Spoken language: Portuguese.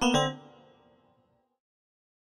Música